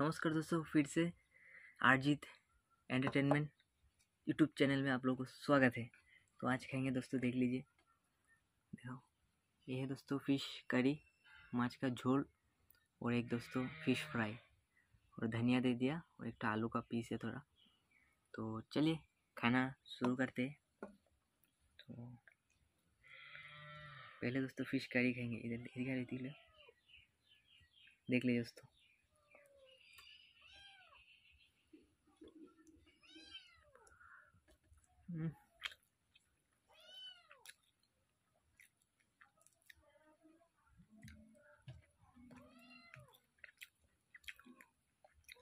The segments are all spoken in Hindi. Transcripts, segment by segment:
नमस्कार दोस्तों, फिर से आरजीत एंटरटेनमेंट यूट्यूब चैनल में आप लोगों को स्वागत है। तो आज खाएँगे दोस्तों, देख लीजिए। देखो, ये है दोस्तों फ़िश करी माछ का झोल और एक दोस्तों फ़िश फ्राई। और धनिया दे दिया और एक आलू का पीस है थोड़ा। तो चलिए, खाना शुरू करते हैं। तो पहले दोस्तों फ़िश करी खाएँगे। इधर देख लीजिए दोस्तों। हम्म।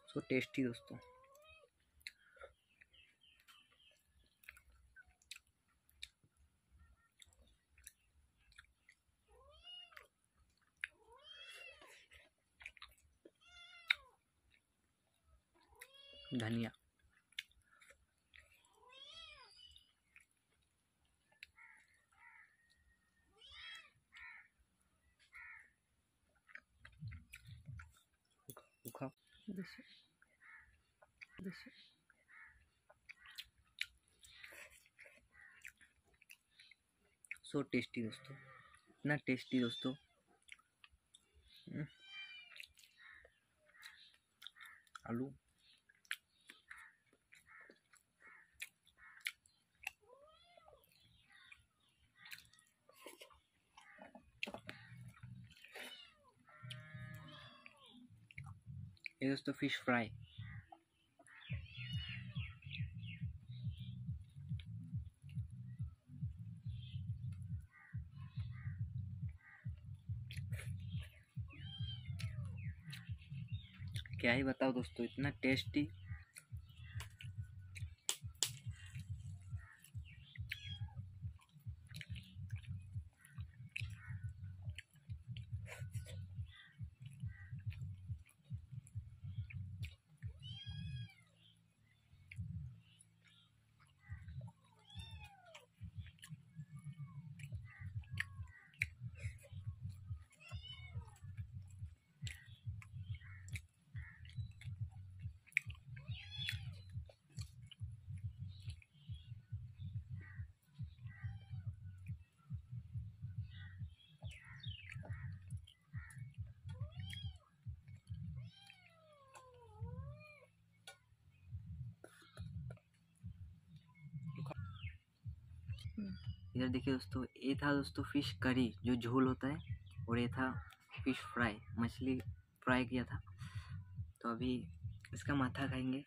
सो टेस्टी दोस्तों धनिया खाओ सो टेस्टी दोस्तों. इतना टेस्टी दोस्तों. हम्म। आलू. ये दोस्तों फ़िश फ्राई क्या ही बताओ दोस्तों इतना टेस्टी इधर देखिए दोस्तों, ये था दोस्तों फ़िश करी, जो झोल होता है, और ये था फ़िश फ्राई, मछली फ्राई किया था। तो अभी इसका माथा खाएँगे।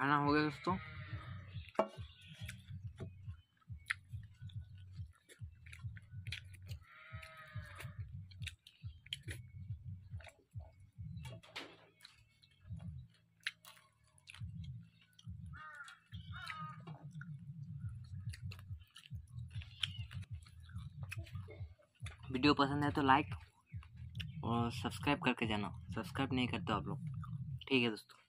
खाना हो गया दोस्तों। वीडियो पसंद है तो लाइक और सब्सक्राइब करके जाना। सब्सक्राइब नहीं करते आप लोग। ठीक है दोस्तों।